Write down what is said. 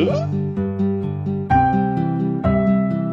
Hmm?